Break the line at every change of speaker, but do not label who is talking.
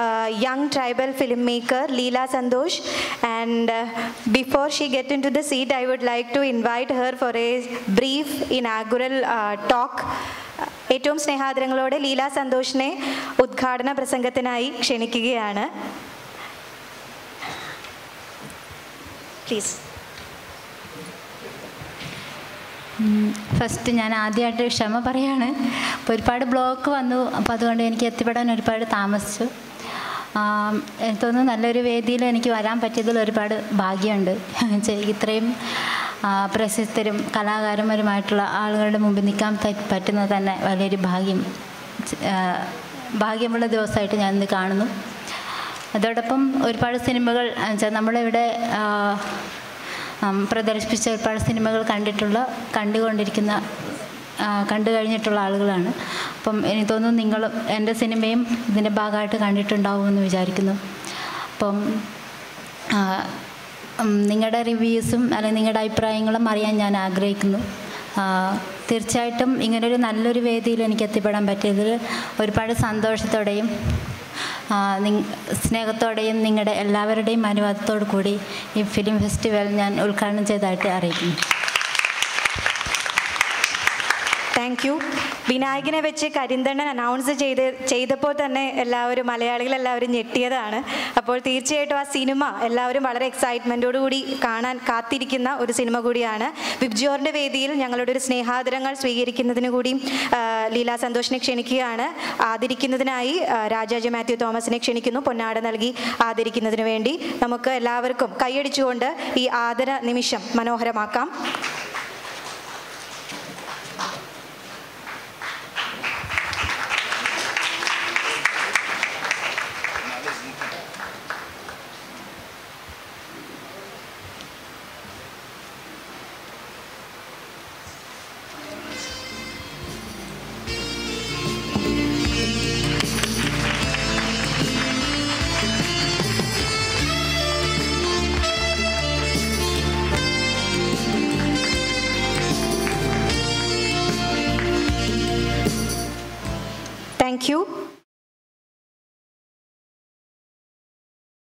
uh, young tribal filmmaker Leela Sandosh. And uh, before she get into the seat, I would like to invite her for a brief inaugural uh, talk. ഏറ്റവും സ്നേഹാദരങ്ങളോടെ ലീല സന്തോഷിനെ ഉദ്ഘാടന പ്രസംഗത്തിനായി ക്ഷണിക്കുകയാണ്. Please
first ഞാൻ ആദ്യമായിട്ട് ക്ഷമ പറയാണ്. ഒരുപാട് block വന്നു. അപ്പോൾ അതുകൊണ്ട് എനിക്ക് എത്തിപ്പെടാൻ ഒരുപാട് താമസിച്ചു. എനിക്ക് തോന്നുന്നു നല്ലൊരു വേദിയിൽ എനിക്ക് വരാൻ പറ്റിയതിൽ ഒരുപാട് ഭാഗ്യമുണ്ട്. ഇത്രയും പ്രശസ്തരും കലാകാരന്മാരുമായിട്ടുള്ള ആളുകളുടെ മുമ്പിൽ നിൽക്കാൻ പറ്റുന്നത് തന്നെ വലിയൊരു ഭാഗ്യം. ഭാഗ്യമുള്ള ദിവസമായിട്ട് ഞാൻ ഇന്ന് കാണുന്നു. അതോടൊപ്പം ഒരുപാട് സിനിമകൾ നമ്മളിവിടെ പ്രദർശിപ്പിച്ച ഒരുപാട് സിനിമകൾ കണ്ടിട്ടുള്ള കണ്ടുകൊണ്ടിരിക്കുന്ന കണ്ടു കഴിഞ്ഞിട്ടുള്ള ആളുകളാണ്. അപ്പം എനിക്ക് തോന്നുന്നു നിങ്ങൾ എന്റെ സിനിമയും ഇതിന്റെ ഭാഗമായിട്ട് കണ്ടിട്ടുണ്ടാവുമെന്ന് വിചാരിക്കുന്നു. അപ്പം നിങ്ങളുടെ റിവ്യൂസും അല്ലെങ്കിൽ നിങ്ങളുടെ അഭിപ്രായങ്ങളും അറിയാൻ ഞാൻ ആഗ്രഹിക്കുന്നു. തീർച്ചയായിട്ടും ഇങ്ങനൊരു നല്ലൊരു വേദിയിൽ എനിക്ക് എത്തിപ്പെടാൻ പറ്റിയതിൽ ഒരുപാട് സന്തോഷത്തോടെയും സ്നേഹത്തോടെയും നിങ്ങളുടെ എല്ലാവരുടെയും അനുവാദത്തോടു കൂടി ഈ ഫിലിം ഫെസ്റ്റിവൽ ഞാൻ ഉദ്ഘാടനം ചെയ്തതായിട്ട് അറിയിക്കുന്നു.
താങ്ക് യു വിനായകനെ വെച്ച് കരിന്തണ്ണൻ അനൗൺസ് ചെയ്ത് ചെയ്തപ്പോൾ തന്നെ എല്ലാവരും മലയാളികൾ എല്ലാവരും ഞെട്ടിയതാണ്. അപ്പോൾ തീർച്ചയായിട്ടും ആ സിനിമ എല്ലാവരും വളരെ എക്സൈറ്റ്മെന്റോടു കൂടി കാണാൻ കാത്തിരിക്കുന്ന ഒരു സിനിമ കൂടിയാണ്. വിബ്ജിയോറിന്റെ വേദിയിൽ ഞങ്ങളുടെ ഒരു സ്നേഹാദരങ്ങൾ സ്വീകരിക്കുന്നതിന് കൂടി ലീല സന്തോഷിനെ ക്ഷണിക്കുകയാണ്. ആദരിക്കുന്നതിനായി രാജാജി മാത്യു തോമസിനെ ക്ഷണിക്കുന്നു. പൊന്നാട നൽകി ആദരിക്കുന്നതിന് വേണ്ടി നമുക്ക് എല്ലാവർക്കും കൈയടിച്ചുകൊണ്ട് ഈ ആദര നിമിഷം മനോഹരമാക്കാം. Thank you.